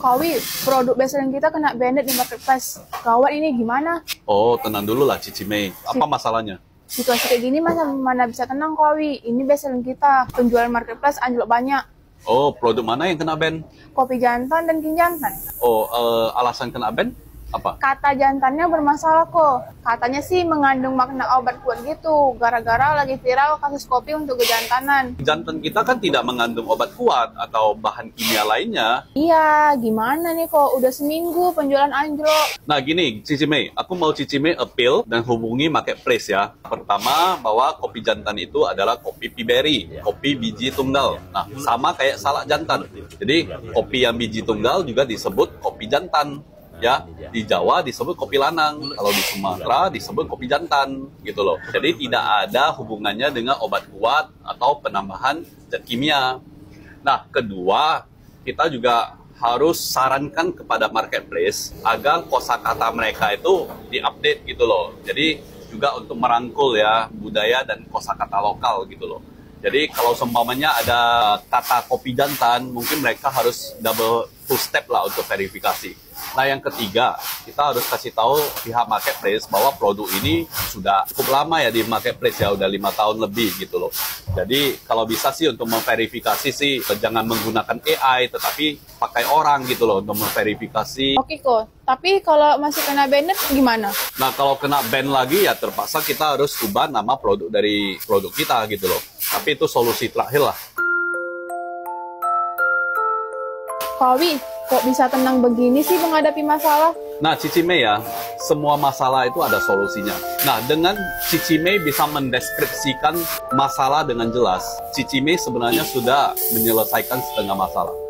Kawi, produk bestselling kita kena banned di marketplace. Gawat ini gimana? Oh, tenang dulu lah Cici Mei. Apa masalahnya? Situasi kayak gini masa mana bisa tenang Kawi? Ini bestselling kita. Penjualan marketplace anjlok banyak. Oh, produk mana yang kena ban? Kopi jantan dan kin jantan. Oh, eh, alasan kena ban? Apa? Kata jantannya bermasalah kok. Katanya sih mengandung makna obat kuat gitu. Gara-gara lagi viral kasus kopi untuk kejantanan. Jantan kita kan tidak mengandung obat kuat atau bahan kimia lainnya. Iya, gimana nih kok udah seminggu penjualan anjlok. Nah gini, Cici Mei, aku mau Cici Mei appeal dan hubungi marketplace ya. Pertama, bahwa kopi jantan itu adalah kopi piberi, kopi biji tunggal. Nah, sama kayak salak jantan. Jadi, kopi yang biji tunggal juga disebut kopi jantan. Ya, di Jawa disebut kopi lanang, kalau di Sumatera disebut kopi jantan, gitu loh. Jadi tidak ada hubungannya dengan obat kuat atau penambahan zat kimia. Nah, kedua, kita juga harus sarankan kepada marketplace agar kosakata mereka itu diupdate gitu loh. Jadi juga untuk merangkul ya budaya dan kosakata lokal gitu loh. Jadi kalau seumpamanya ada kata kopi jantan, mungkin mereka harus double two step lah untuk verifikasi. Nah yang ketiga, kita harus kasih tahu pihak marketplace bahwa produk ini sudah cukup lama ya di marketplace ya, udah lima tahun lebih gitu loh. Jadi kalau bisa sih untuk memverifikasi sih jangan menggunakan AI, tetapi pakai orang gitu loh untuk memverifikasi. Oke kok, tapi kalau masih kena banned gimana? Nah kalau kena ban lagi ya terpaksa kita harus ubah nama produk dari produk kita gitu loh. Tapi itu solusi terakhir lah. Kawi, kok bisa tenang begini sih menghadapi masalah? Nah, Cici Mei ya, semua masalah itu ada solusinya. Nah, dengan Cici Mei bisa mendeskripsikan masalah dengan jelas, Cici Mei sebenarnya sudah menyelesaikan setengah masalah.